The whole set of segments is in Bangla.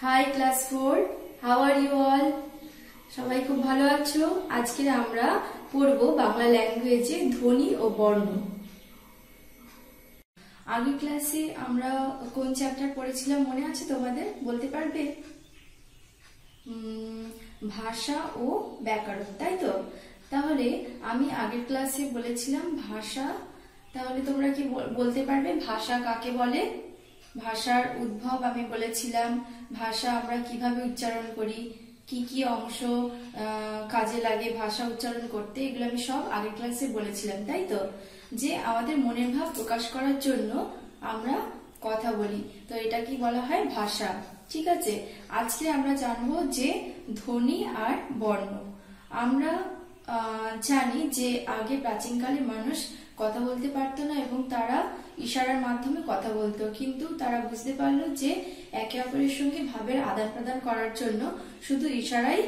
Hi class four how are you all সবাই খুব ভালো আছো? আজকে আমরা পড়ব বাংলা ল্যাঙ্গুয়েজে ধ্বনি ও বর্ণ। আগের ক্লাসে আমরা কোন চ্যাপ্টার পড়েছিলাম মনে আছে তোমাদের? বলতে পারবে? ভাষা ও ব্যাকরণ, তাই তো? তাহলে আমি আগের ক্লাসে বলেছিলাম ভাষা। তাহলে তোমরা কি বল- বলতে পারবে? ভাষা কাকে বলে? ভাষার উদ্ভব আমি বলেছিলাম, ভাষা আমরা কীভাবে উচ্চারণ করি, কি কি অংশ কাজে লাগে ভাষা উচ্চারণ করতে, এগুলো আমি সব আগের ক্লাসে বলেছিলাম, তাই তো? যে আমাদের মনের ভাব প্রকাশ করার জন্য আমরা কথা বলি। তো এটা কি বলা হয়? ভাষা। ঠিক আছে? আজকে আমরা জানব যে ধ্বনি আর বর্ণ। আমরা জানি যে আগে প্রাচীনকালে মানুষ কথা বলতে পারতো না এবং তারা ইশারার মাধ্যমে কথা বলতো। কিন্তু তারা বুঝতে পারল যে একে অপরের সঙ্গে ভাবের আদান প্রদান করার জন্য শুধু ইশারাই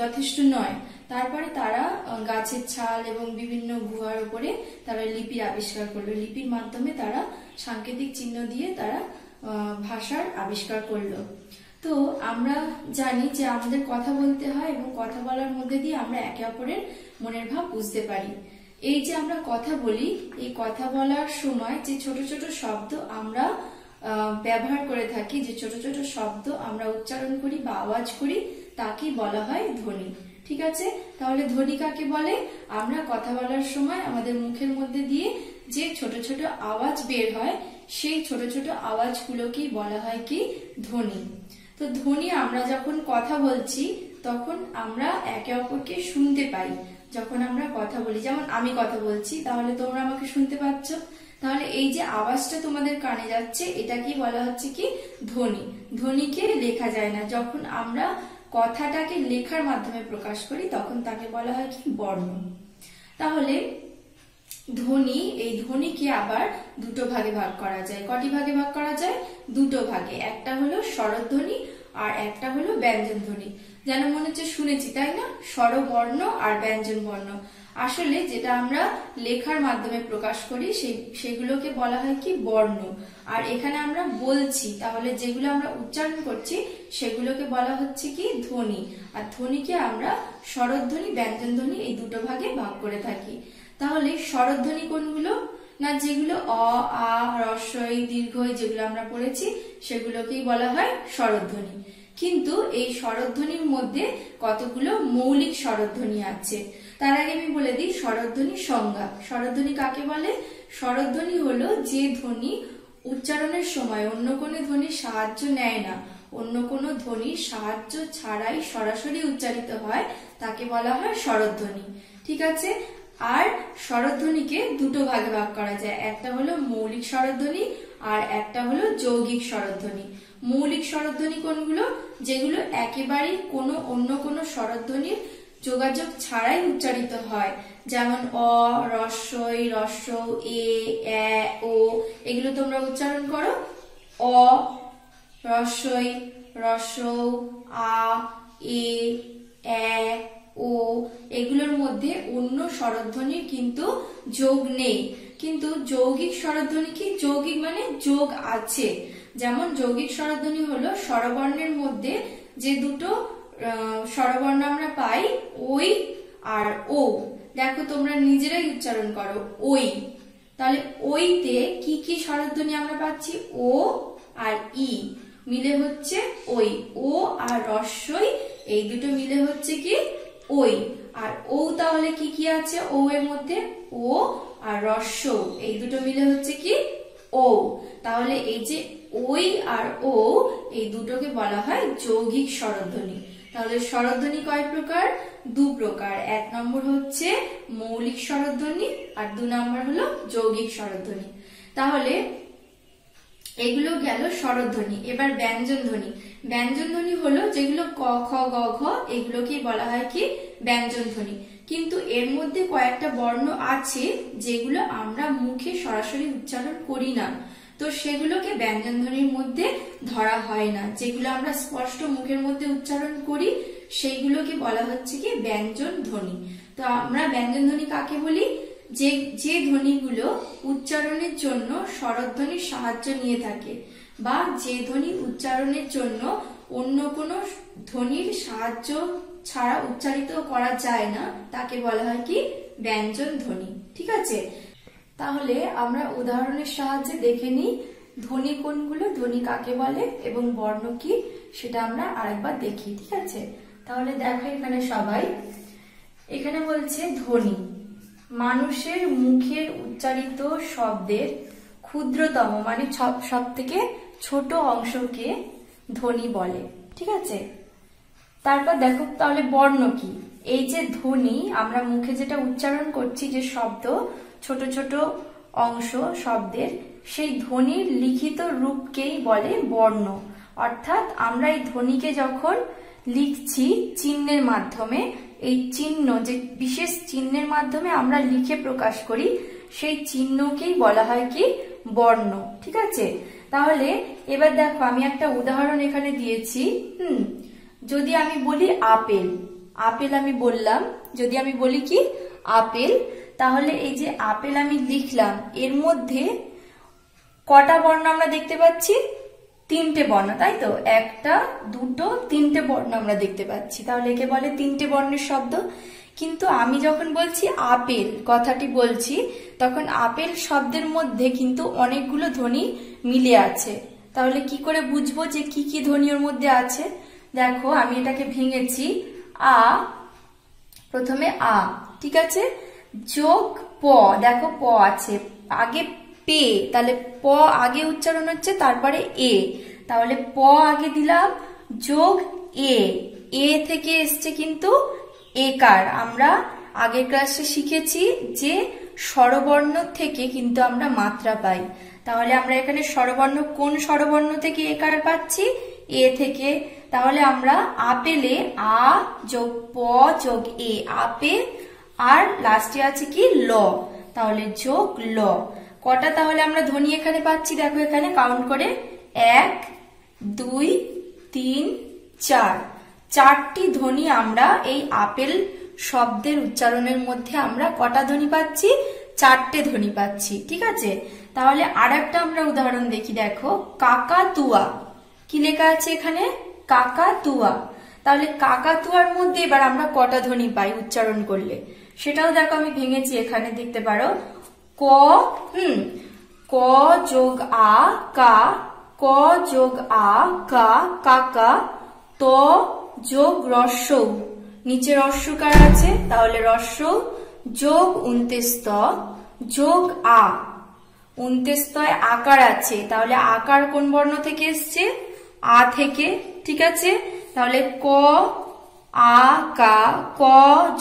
যথেষ্ট নয়। তারপরে তারা গাছের ছাল এবং বিভিন্ন গুহার উপরে তারা লিপির আবিষ্কার করল। লিপির মাধ্যমে তারা সাংকেতিক চিহ্ন দিয়ে তারা ভাষার আবিষ্কার করল। তো আমরা জানি যে আমাদের কথা বলতে হয় এবং কথা বলার মধ্যে দিয়ে আমরা একে অপরের মনের ভাব বুঝতে পারি। এই যে আমরা কথা বলি, এই কথা বলার সময় যে ছোট ছোট শব্দ আমরা ব্যবহার করে থাকি, যে ছোট ছোট শব্দ আমরা উচ্চারণ করি বা আওয়াজ করি তাকে বলা হয় ধ্বনি। ঠিক আছে? তাহলে ধ্বনি কাকে বলে? আমরা কথা বলার সময় আমাদের মুখের মধ্যে দিয়ে যে ছোট ছোট আওয়াজ বের হয়, সেই ছোট ছোট আওয়াজগুলোকেই বলা হয় কি? ধ্বনি। তো ধ্বনি আমরা যখন কথা বলছি, তখন আমরা একে অপরকে শুনতে পাই। যখন আমরা কথা বলি, যেমন আমি কথা বলছি, তাহলে তোমরা আমাকে শুনতে পাচ্ছ? তাহলে এই যে আওয়াজটা তোমাদের কানে যাচ্ছে এটাকে বলা হচ্ছে কি? ধ্বনি। ধ্বনিকে লেখা যায় না। যখন আমরা কথাটাকে লেখার মাধ্যমে প্রকাশ করি, তখন তাকে বলা হয় কি? বর্ণ। তাহলে ধ্বনি, এই ধ্বনিকে আবার দুটো ভাগে ভাগ করা যায়। কটি ভাগে ভাগ করা যায়? দুটো ভাগে। একটা হলো স্বরধ্বনি আর একটা হলো ব্যঞ্জন ধ্বনি যেন মনে হচ্ছে শুনেছি, তাই না? স্বরবর্ণ আর ব্যঞ্জন বর্ণ আসলে যেটা আমরা লেখার মাধ্যমে প্রকাশ করি, সেই, সেগুলোকে বলা হয় কি? বর্ণ। আর এখানে আমরা বলছি, তাহলে যেগুলো আমরা উচ্চারণ করছি, সেগুলোকে বলা হচ্ছে কি? ধ্বনি। আর ধ্বনিকে আমরা স্বরধ্বনি ব্যঞ্জন ধ্বনি এই দুটো ভাগে ভাগ করে থাকি। তাহলে স্বরধ্বনি কোনগুলো? না, যেগুলো অ, আ রস্বই দীর্ঘই যেগুলো আমরা পড়েছি, সেগুলোকেই বলা হয় স্বরধ্বনি। কিন্তু এই স্বরধ্বনির মধ্যে কতগুলো মৌলিক স্বরধ্বনি আছে? তার আগে আমি বলে দিই, স্বরধ্বনি সংজ্ঞা। স্বরধ্বনি কাকে বলে? স্বরধ্বনি হলো যে ধ্বনি উচ্চারণের সময় অন্য কোনো ধ্বনির সাহায্য নেয় না। অন্য কোনো ধ্বনির সাহায্য ছাড়াই সরাসরি উচ্চারিত হয়, তাকে বলা হয় স্বরধ্বনি। ঠিক আছে? আর স্বরধ্বনিকে দুটো ভাগে ভাগ করা যায়। একটা হলো মৌলিক স্বরধ্বনি, আর একটা হলো যৌগিক স্বরধ্বনি। মৌলিক স্বরধ্বনি কোনগুলো? যেগুলো একেবারেই কোনো অন্য কোনো স্বরধ্বনির যোগাযোগ ছাড়াই উচ্চারিত হয়। যেমন অ রস্বই রস্ব এ ও, এগুলো তোমরা উচ্চারণ করো। অ রস্বই রস্ব আ, এ এ ও, এগুলোর মধ্যে অন্য স্বরধ্বনির কিন্তু যোগ নেই। কিন্তু যৌগিক স্বরধ্বনি কি? যৌগিক মানে যোগ আছে। যেমন যৌগিক স্বরধ্বনি হলো স্বরবর্ণের মধ্যে যে দুটো স্বরবর্ণ আমরা পাই ওই আর ও দেখো তোমরা নিজেরাই উচ্চারণ করো ওই তাহলে ওইতে কি কি স্বরধ্বনি আমরা পাচ্ছি? ও আর ই। মিলে হচ্ছে ওই ও আর রস্বই এই দুটো মিলে হচ্ছে কি? ওই আর ও তাহলে কি কি আছে? ও এর মধ্যে ও আর রস্য, এই দুটো মিলে হচ্ছে কি? ও তাহলে এই যে ওই আর ও, এই দুটোকে বলা হয় যৌগিক স্বরধ্বনি। তাহলে স্বরধ্বনি কয় প্রকার? দু প্রকার। এক নম্বর হচ্ছে মৌলিক স্বরধ্বনি আর দু নম্বর হলো যৌগিক স্বরধ্বনি। তাহলে এগুলো গেল স্বরধ্বনি। এবার ব্যঞ্জন ধ্বনি ব্যঞ্জন ধ্বনি হলো যেগুলো ক, খ, গ, ঘ, এগুলোকেই বলা হয় কি? ব্যঞ্জন ধ্বনি কিন্তু এর মধ্যে কয়েকটা বর্ণ আছে যেগুলো আমরা মুখে সরাসরি উচ্চারণ করি না। তো সেগুলোকে ব্যঞ্জন ধ্বনির মধ্যে ধরা হয় না। যেগুলো আমরা স্পষ্ট মুখের মধ্যে উচ্চারণ করি, সেইগুলোকে বলা হচ্ছে কি ব্যঞ্জন ধ্বনি তো আমরা ব্যঞ্জন ধ্বনি কাকে বলি? যে যে ধ্বনিগুলো উচ্চারণের জন্য স্বরধ্বনির সাহায্য নিয়ে থাকে বা যে ধ্বনি উচ্চারণের জন্য অন্য কোনো ধ্বনির সাহায্য ছাড়া উচ্চারিত করা যায় না, তাকে বলা হয় কি ব্যঞ্জন ধ্বনি ঠিক আছে? তাহলে আমরা উদাহরণের সাহায্যে দেখে নিই ধ্বনি কোনগুলো, ধ্বনি কাকে বলে এবং বর্ণ কি, সেটা আমরা আরেকবার দেখি, ঠিক আছে? তাহলে দেখো এখানে সবাই। এখানে বলছে ধ্বনি। মানুষের মুখের উচ্চারিত শব্দের ক্ষুদ্রতম মানে সব থেকে ছোট অংশকে ধ্বনি বলে, ঠিক আছে? তারপর দেখো তাহলে বর্ণ কি? এই যে ধ্বনি, আমরা মুখে যেটা উচ্চারণ করছি যে শব্দ ছোট ছোট অংশ শব্দের, সেই ধ্বনির লিখিত রূপকেই বলে বর্ণ। অর্থাৎ আমরা এই ধ্বনিকে যখন লিখছি চিহ্নের মাধ্যমে, এই চিহ্ন যে বিশেষ চিহ্নের মাধ্যমে আমরা লিখে প্রকাশ করি, সেই চিহ্নকেই বলা হয় কি? বর্ণ। ঠিক আছে? তাহলে এবার দেখো, আমি একটা উদাহরণ এখানে দিয়েছি। হুম? যদি আমি বলি আপেল আপেল আমি বললাম। যদি আমি বলি কি? আপেল। তাহলে এই যে আপেল আমি লিখলাম, এর মধ্যে কটা বর্ণ আমরা দেখতে পাচ্ছি? তিনটে বর্ণ, তাই তো? একটা, দুটো, তিনটে বর্ণ আমরা দেখতে পাচ্ছি। তাহলে একে বলে তিনটে বর্ণের শব্দ। কিন্তু আমি যখন বলছি আপেল, কথাটি বলছি, তখন আপেল শব্দের মধ্যে কিন্তু অনেকগুলো ধ্বনি মিলে আছে। তাহলে কি করে বুঝব যে কি কি ধ্বনি ওর মধ্যে আছে? দেখো, আমি এটাকে ভেঙেছি। আ, প্রথমে আ, ঠিক আছে? যোগ প, দেখো প আছে, আগে পে, তাহলে প আগে উচ্চারণ হচ্ছে, তারপরে এ। তাহলে প আগে দিলাম, যোগ এ। এ থেকে এসছে কিন্তু একার। আমরা আগের ক্লাসে শিখেছি যে স্বরবর্ণ থেকে কিন্তু আমরা মাত্রা পাই। তাহলে আমরা এখানে স্বরবর্ণ, কোন স্বরবর্ণ থেকে একার পাচ্ছি? এ থেকে। তাহলে আমরা আপেলে আ যোগ প যোগ এ, আপে আর লাস্টে আছে কি? ল। তাহলে যোগ ল। কটা তাহলে আমরা ধ্বনি এখানে পাচ্ছি? দেখো এখানে কাউন্ট করে এক, দুই, তিন, চার। চারটি ধ্বনি আমরা এই আপেল শব্দের উচ্চারণের মধ্যে আমরা কটা ধ্বনি পাচ্ছি? চারটে ধ্বনি পাচ্ছি, ঠিক আছে? তাহলে আর একটা আমরা উদাহরণ দেখি, দেখো। কাকাতুয়া। কি লেখা আছে এখানে? কাকাতুয়া। তাহলে কাকাতুয়ার মধ্যে এবার আমরা কটা ধ্বনি পাই উচ্চারণ করলে? সেটাও দেখো আমি ভেঙেছি এখানে, দেখতে পারো। ক, হুম, ক যোগ আ, কা, ক যোগ আ, কা কাকা ত যোগ রস্য। নিচে রস্যকার আছে? তাহলে রস্য যোগ উনতেস্ত, যোগ আ। উনতেস্তয় আকার আছে। তাহলে আকার কোন বর্ণ থেকে এসছে? আ থেকে, ঠিক আছে? তাহলে ক আ, কা, ক,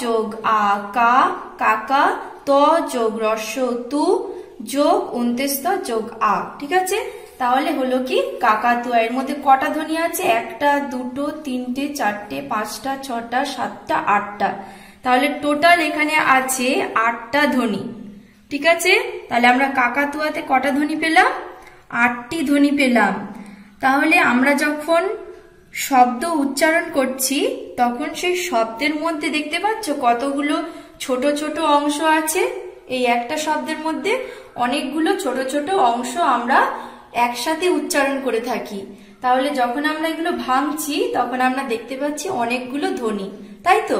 যোগ আ, কা কাকা ত, যোগ রস্য তু, যোগ উনতেস্ত যোগ আ, ঠিক আছে? তাহলে হলো কি কাকাতুয়া এর মধ্যে কটা ধ্বনি আছে? একটা, দুটো, তিনটে, চারটে, পাঁচটা, ছটা, সাতটা, আটটা। তাহলে টোটাল এখানে আছে আটটা ধ্বনি। ঠিক আছে? তাহলে আমরা কাকাতুয়াতে কটা ধ্বনি পেলাম? আটটি ধ্বনি পেলাম। তাহলে আমরা যখন শব্দ উচ্চারণ করছি, তখন সেই শব্দের মধ্যে দেখতে পাচ্ছ কতগুলো ছোট ছোট অংশ আছে? এই একটা শব্দের মধ্যে অনেকগুলো ছোট ছোট অংশ আমরা একসাথে উচ্চারণ করে থাকি। তাহলে যখন আমরা এগুলো ভাঙছি, তখন আমরা দেখতে পাচ্ছি অনেকগুলো ধ্বনি, তাই তো?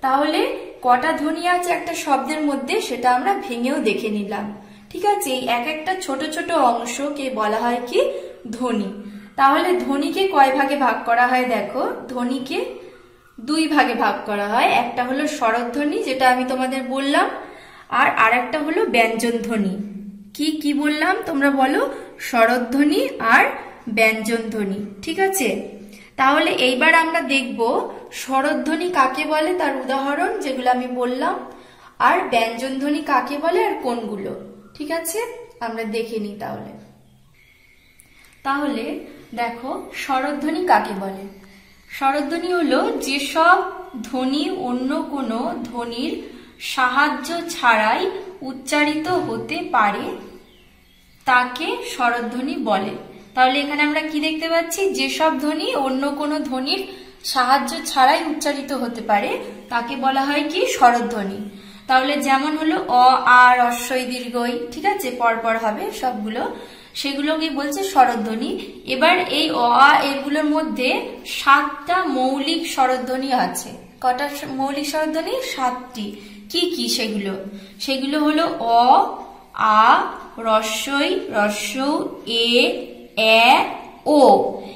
তাহলে কটা ধ্বনি আছে একটা শব্দের মধ্যে সেটা আমরা ভেঙেও দেখে নিলাম। ঠিক আছে, এই এক একটা ধ্বনি ছোট অংশকে বলা হয় কি? ধ্বনি। তাহলে ধ্বনিকে কয় ভাগে ভাগ করা হয় দেখো? ধ্বনিকে দুই ভাগে ভাগ করা হয়। একটা হলো স্বরধ্বনি যেটা আমি তোমাদের বললাম, আর আরেকটা হলো ব্যঞ্জন ধ্বনি কি কি বললাম তোমরা বলো? স্বরধ্বনি আর ব্যঞ্জন ধ্বনি ঠিক আছে? তাহলে এইবার আমরা দেখব স্বরধ্বনি কাকে বলে তার উদাহরণ, যেগুলো আমি বললাম, আর ব্যঞ্জন ধ্বনি কাকে বলে আর কোনগুলো, ঠিক আছে? আমরা দেখে নিই তাহলে। তাহলে দেখো স্বরধ্বনি কাকে বলে? স্বরধ্বনি হলো যেসব ধ্বনি অন্য কোনো ধ্বনির সাহায্য ছাড়াই উচ্চারিত হতে পারে, তাকে স্বরধ্বনি বলে। তাহলে এখানে আমরা কি দেখতে পাচ্ছি? যেসব ধ্বনি অন্য কোনো ধ্বনির সাহায্য ছাড়াই উচ্চারিত হতে পারে, তাকে বলা হয় কি? স্বরধ্বনি তাহলে যেমন হলো অ আর অশ্বই দীর্ঘই ঠিক আছে? পরপর হবে সবগুলো। সেগুলোকে বলছে স্বরধ্বনি। এবার এই অ, আ এগুলোর মধ্যে সাতটা মৌলিক স্বরধ্বনি আছে। কটা মৌলিক স্বরধ্বনি? সাতটি। কি কি সেগুলো? সেগুলো হলো অ, আ, রস্যই, রস্য, এ এ, ও।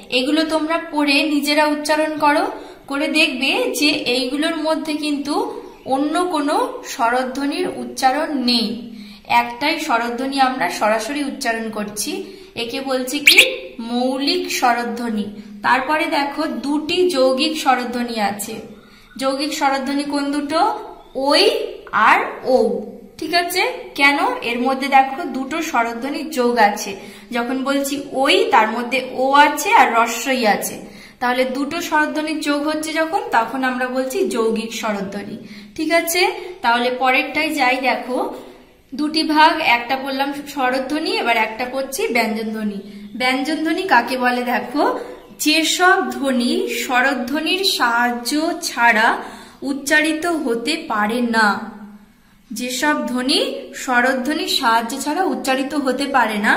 এগুলো তোমরা পড়ে নিজেরা উচ্চারণ করো। করে দেখবে যে এইগুলোর মধ্যে কিন্তু অন্য কোনো স্বরধ্বনির উচ্চারণ নেই। একটাই স্বরধ্বনি আমরা সরাসরি উচ্চারণ করছি। একে বলছি কি? মৌলিক স্বরধ্বনি তারপরে দেখো দুটি যৌগিক স্বরধ্বনি আছে। যৌগিক স্বরধ্বনি কোন দুটো? ওই আর ও ঠিক আছে? কেন? এর মধ্যে দেখো দুটো স্বরধ্বনি যোগ আছে। যখন বলছি ওই, তার মধ্যে ও আছে আর রস্যই আছে। তাহলে দুটো স্বরধ্বনির যোগ হচ্ছে যখন, তখন আমরা বলছি যৌগিক স্বরধ্বনি ঠিক আছে? তাহলে পরেরটাই যাই দেখো। দুটি ভাগ, একটা পড়লাম স্বরধ্বনি এবার একটা পড়ছি ব্যঞ্জনধ্বনি। ব্যঞ্জনধ্বনি কাকে বলে দেখো? যেসব ধ্বনি স্বরধ্বনির সাহায্য ছাড়া উচ্চারিত হতে পারে না, যেসব ধ্বনি স্বরধ্বনির সাহায্য ছাড়া উচ্চারিত হতে পারে না,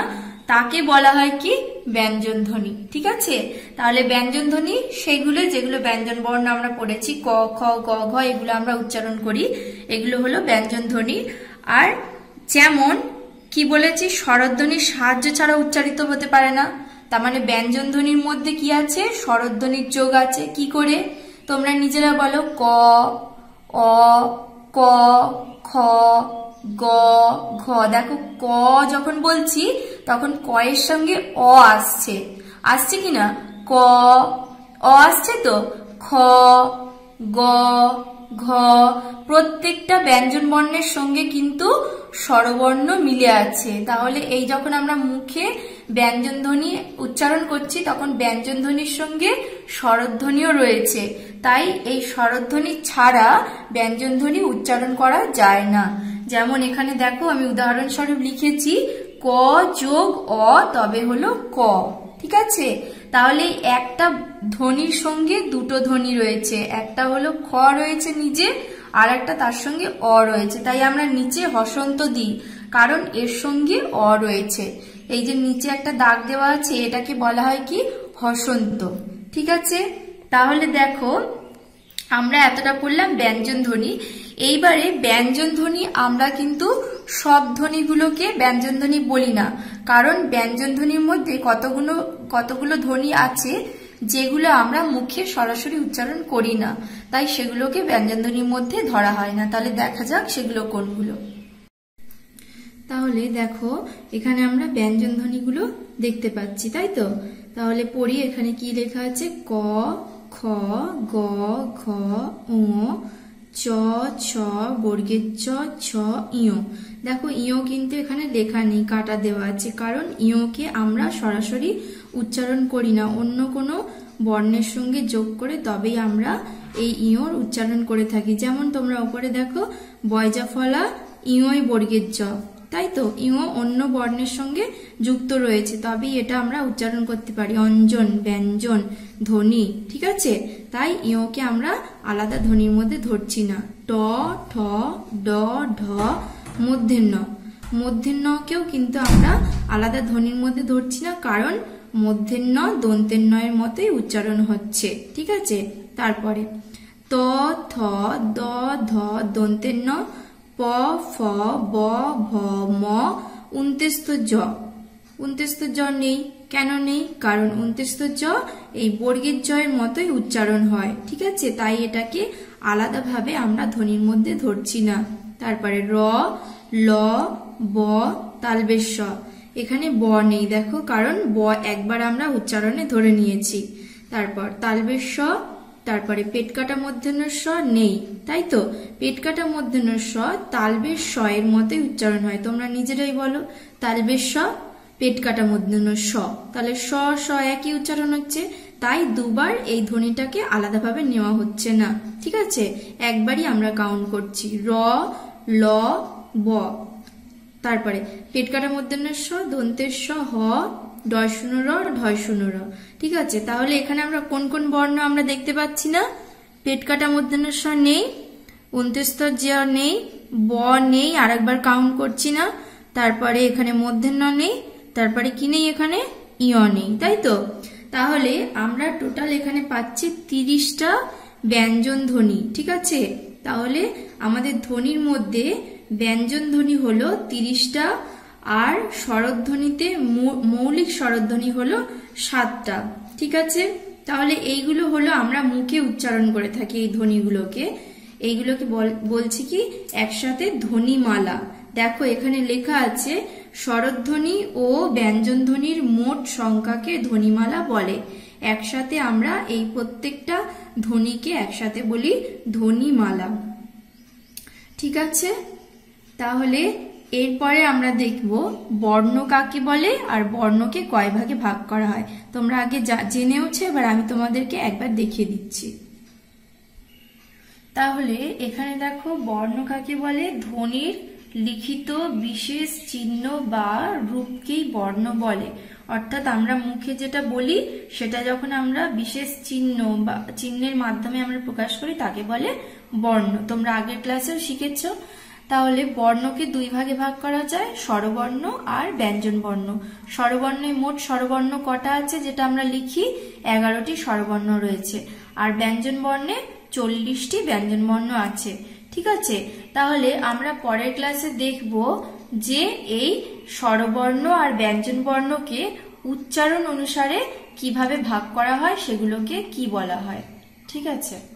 তাকে বলা হয় কি? ব্যঞ্জন ধ্বনি ঠিক আছে? তাহলে ব্যঞ্জন ধ্বনি সেগুলো, যেগুলো ব্যঞ্জন বর্ণ আমরা পড়েছি, ক, খ, গ, ঘ, এগুলো আমরা উচ্চারণ করি, এগুলো হলো ব্যঞ্জন ধ্বনি আর যেমন, কি বলেছি স্বরধ্বনির সাহায্য ছাড়া উচ্চারিত হতে পারে না। তার মানে ব্যঞ্জন ধ্বনির মধ্যে কি আছে? স্বরধ্বনির যোগ আছে। কি করে? তোমরা নিজেরা বলো। ক, অ, ক, খ, গ, ঘ। দেখো, ক যখন বলছি, তখন ক এর সঙ্গে অ আসছে। আসছে কি না? ক, অ আসছে তো? খ, গ, ঘ। প্রত্যেকটা ব্যঞ্জন বর্ণের সঙ্গে কিন্তু স্বরবর্ণ মিলে আছে। তাহলে এই যখন আমরা মুখে ব্যঞ্জন ধ্বনি উচ্চারণ করছি, তখন ব্যঞ্জন ধ্বনির সঙ্গে স্বরধ্বনিও রয়েছে। তাই এই স্বরধ্বনি ছাড়া ব্যঞ্জন ধ্বনি উচ্চারণ করা যায় না। যেমন এখানে দেখো, আমি উদাহরণস্বরূপ লিখেছি, ক যোগ অ, তবে হলো ক। ঠিক আছে? তাহলে একটা ধ্বনির সঙ্গে দুটো ধ্বনি রয়েছে। একটা হলো খ রয়েছে নিজে আর একটা তার সঙ্গে অ রয়েছে। তাই আমরা নিচে হসন্ত দিই, কারণ এর সঙ্গে অ রয়েছে। এই যে নিচে একটা দাগ দেওয়া আছে, এটাকে বলা হয় কি? হসন্ত। ঠিক আছে? তাহলে দেখো, আমরা এতটা পড়লাম ব্যঞ্জন ধ্বনি। এইবারে ব্যঞ্জন ধ্বনি আমরা কিন্তু সব ধ্বনিগুলোকে ব্যঞ্জন ধ্বনি বলি না। কারণ ব্যঞ্জন ধ্বনির মধ্যে কতগুলো কতগুলো ধ্বনি আছে যেগুলো আমরা মুখে সরাসরি উচ্চারণ করি না, তাই সেগুলোকে ব্যঞ্জন ধ্বনির মধ্যে ধরা হয় না। তাহলে দেখা যাক সেগুলো কোনগুলো। তাহলে দেখো, এখানে আমরা ব্যঞ্জন ধ্বনিগুলো দেখতে পাচ্ছি, তাই তো? তাহলে পড়ি, এখানে কি লেখা আছে? ক, খ, গ, ঘ ও চ, ছ বর্গের চ, ছ, ইয়। দেখো, ইয় কিন্তু এখানে লেখা নেই, কাটা দেওয়া আছে। কারণ ইয়কে আমরা সরাসরি উচ্চারণ করি না। অন্য কোনো বর্ণের সঙ্গে যোগ করে তবেই আমরা এই ইয়র উচ্চারণ করে থাকি। যেমন তোমরা ওপরে দেখো বয়জা ফলা ইয়ই বর্গের জ তাই তো? ইও অন্য বর্ণের সঙ্গে যুক্ত রয়েছে, তবেই এটা আমরা উচ্চারণ করতে পারি। অঞ্জন, ব্যঞ্জন, ধ্বনি, ঠিক আছে? তাই ইওকে আমরা আলাদা ধ্বনির মধ্যে ধরছি না। ট, ঠ, ড, ঢ মূর্ধন্য মূর্ধন্যকেও কিন্তু আমরা আলাদা ধ্বনির মধ্যে ধরছি না, কারণ মূর্ধন্য দন্তেন্নয়ের মতোই উচ্চারণ হচ্ছে। ঠিক আছে? তারপরে, ত, থ, দ, ধ, দন্তেন্ন, প, ফ, ব, ভ, ম, উনতেস্ত জ। উনতেস্ত জ নেই। কেন নেই? কারণ উনতেস্ত জ এই বর্গের জয়ের মতোই উচ্চারণ হয়। ঠিক আছে? তাই এটাকে আলাদাভাবে আমরা ধ্বনির মধ্যে ধরছি না। তারপরে, র, ল, ব তালবেশ এখানে ব নেই, দেখো, কারণ ব একবার আমরা উচ্চারণে ধরে নিয়েছি। তারপর তালবেশ তারপরে পেট কাটা মধ্যাহ্ন স নেই, তাই তো? পেট কাটা মধ্যাহ্ন স তালবের স এর মতোই উচ্চারণ হয়। তোমরা নিজেরাই বলো তালবের স পেট কাটা মধ্যাহ্ন স তাহলে স স একই উচ্চারণ হচ্ছে, তাই দুবার এই ধ্বনিটাকে আলাদাভাবে নেওয়া হচ্ছে না। ঠিক আছে? একবারই আমরা কাউন্ট করছি। র, ল, ব। তারপরে, পেট কাটা মধ্যাহ্ন স দন্তের স, হ ডয় র, ঢয় শূন্য র। ঠিক আছে? তাহলে এখানে আমরা কোন কোন বর্ণ আমরা দেখতে পাচ্ছি না? পেট কাটা মধ্যাহ্ন স নেই, অন্ত্যস্তর জ নেই, ব নেই, আরেকবার কাউন্ট করছি না। তারপরে এখানে মধ্যাহ্ন নেই, তারপরে কি নেই এখানে? ইয় নেই, তাই তো? তাহলে আমরা টোটাল এখানে পাচ্ছি তিরিশটা ব্যঞ্জন ধ্বনি, ঠিক আছে? তাহলে আমাদের ধ্বনির মধ্যে ব্যঞ্জন ধ্বনি হলো তিরিশটা, আর স্বরধ্বনিতে মৌলিক স্বরধ্বনি হলো সাতটা। ঠিক আছে? তাহলে এইগুলো হলো আমরা মুখে উচ্চারণ করে থাকি এই ধ্বনিগুলোকে। এইগুলোকে বলছি কি? একসাথে ধ্বনিমালা। দেখো, এখানে লেখা আছে স্বরধ্বনি ও ব্যঞ্জনধ্বনির মোট সংখ্যাকে ধ্বনিমালা বলে। একসাথে আমরা এই প্রত্যেকটা ধ্বনিকে একসাথে বলি ধ্বনিমালা। ঠিক আছে? তাহলে এরপরে আমরা দেখব বর্ণ কাকে বলে আর বর্ণকে কয় ভাগে ভাগ করা হয়। তোমরা আগে জেনেওছে এবার আমি তোমাদেরকে একবার দেখিয়ে দিচ্ছি। তাহলে এখানে দেখো বর্ণ কাকে বলে? ধ্বনির লিখিত বিশেষ চিহ্ন বা রূপকেই বর্ণ বলে। অর্থাৎ আমরা মুখে যেটা বলি, সেটা যখন আমরা বিশেষ চিহ্ন বা, চিহ্নের মাধ্যমে আমরা প্রকাশ করি, তাকে বলে বর্ণ। তোমরা আগের ক্লাসেও শিখেছ। তাহলে বর্ণকে দুই ভাগে ভাগ করা যায়, স্বরবর্ণ আর ব্যঞ্জন বর্ণ স্বরবর্ণে মোট স্বরবর্ণ কটা আছে যেটা আমরা লিখি? এগারোটি স্বরবর্ণ রয়েছে। আর ব্যঞ্জন বর্ণে চল্লিশটি ব্যঞ্জন বর্ণ আছে। ঠিক আছে? তাহলে আমরা পরের ক্লাসে দেখব যে এই স্বরবর্ণ আর ব্যঞ্জন বর্ণকে উচ্চারণ অনুসারে কীভাবে ভাগ করা হয়, সেগুলোকে কি বলা হয়। ঠিক আছে?